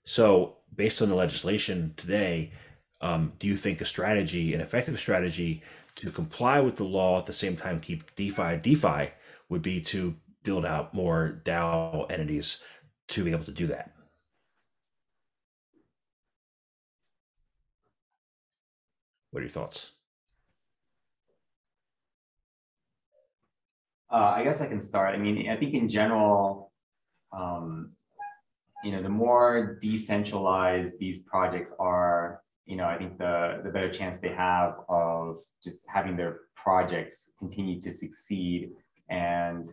So based on the legislation today, um, do you think a strategy, an effective strategy to comply with the law at the same time keep DeFi DeFi would be to build out more DAO entities to be able to do that? What are your thoughts? Uh, I guess I can start. I mean, I think in general, um, you know, the more decentralized these projects are, you know, I think the the better chance they have of just having their projects continue to succeed. And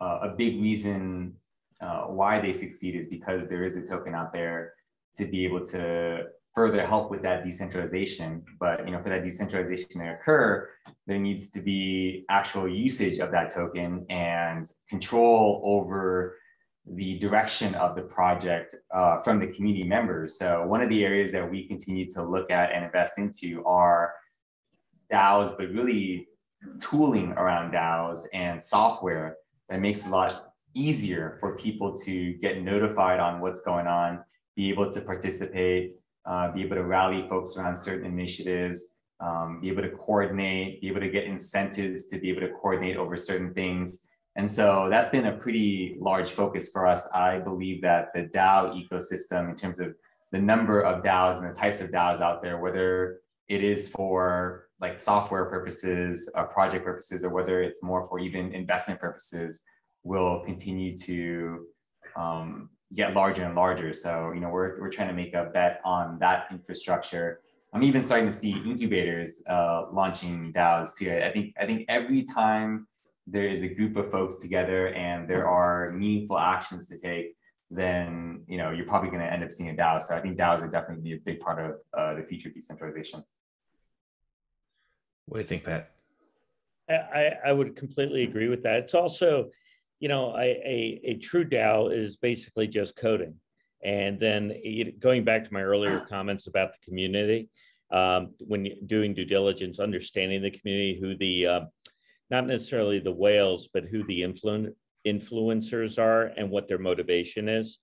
uh, a big reason uh, why they succeed is because there is a token out there to be able to further help with that decentralization. But you know, for that decentralization to occur, there needs to be actual usage of that token and control over the direction of the project uh, from the community members. So one of the areas that we continue to look at and invest into are DAOs, but really tooling around DAOs and software that makes it a lot easier for people to get notified on what's going on, be able to participate, uh, be able to rally folks around certain initiatives, um, be able to coordinate, be able to get incentives to be able to coordinate over certain things. And so that's been a pretty large focus for us. I believe that the DAO ecosystem, in terms of the number of DAOs and the types of DAOs out there, whether it is for like software purposes, or project purposes, or whether it's more for even investment purposes, will continue to um, get larger and larger. So, you know, we're, we're trying to make a bet on that infrastructure. I'm even starting to see incubators uh, launching DAOs too. I think I think every time there is a group of folks together and there are meaningful actions to take, then you know you're probably going to end up seeing a DAO. So I think DAOs are definitely be a big part of uh, the future of decentralization. What do you think, Pat? I, I would completely agree with that. It's also you know, a, a, a true DAO is basically just coding. And then going back to my earlier comments about the community, um, when doing due diligence, understanding the community, who the, uh, not necessarily the whales, but who the influ- influencers are and what their motivation is.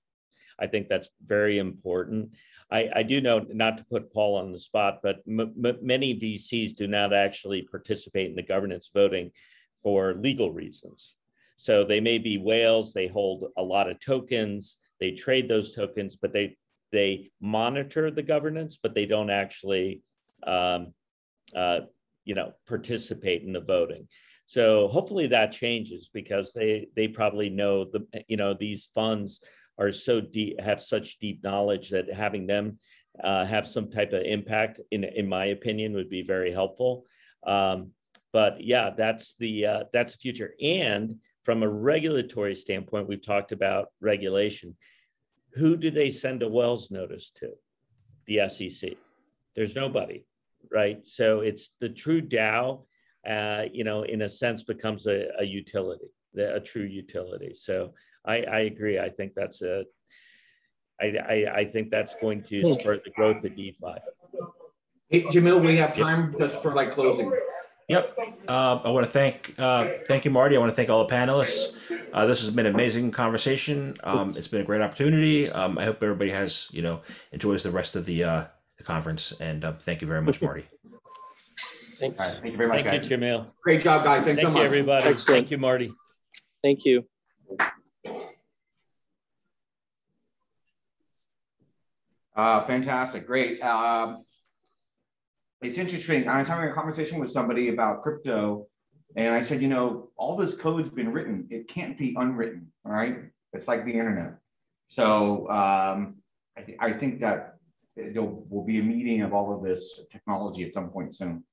I think that's very important. I, I do know, not to put Paul on the spot, but m- m- many VCs do not actually participate in the governance voting for legal reasons. So they may be whales, they hold a lot of tokens, they trade those tokens, but they they monitor the governance, but they don't actually um, uh, you know participate in the voting. So hopefully that changes because they they probably know the you know these funds are so deep have such deep knowledge that having them uh, have some type of impact in in my opinion would be very helpful. Um, but yeah, that's the uh, that's the future and from a regulatory standpoint, we've talked about regulation. Who do they send a Wells notice to? The SEC. There's nobody, right? So it's the true DAO, uh, you know, in a sense becomes a, a utility, a true utility. So I, I agree. I think that's a, I, I, I think that's going to spur the growth of DeFi. Hey, Jamil, we have time just for like closing. Yep. Uh, I want to thank uh, thank you, Marty. I want to thank all the panelists. Uh, this has been an amazing conversation. Um, it's been a great opportunity. Um, I hope everybody has you know enjoys the rest of the uh, the conference. And uh, thank you very much, Marty. Thanks. All right, thank you very much, Thank guys. you, Jamil. Great job, guys. Thanks Thank so you, much. everybody. Excellent. Thank you, Marty. Thank you. Uh, fantastic. Great. Um, it's interesting. I was having a conversation with somebody about crypto, and I said, you know, all this code's been written. It can't be unwritten. All right. It's like the internet. So um, I, th- I think that there will be a meeting of all of this technology at some point soon.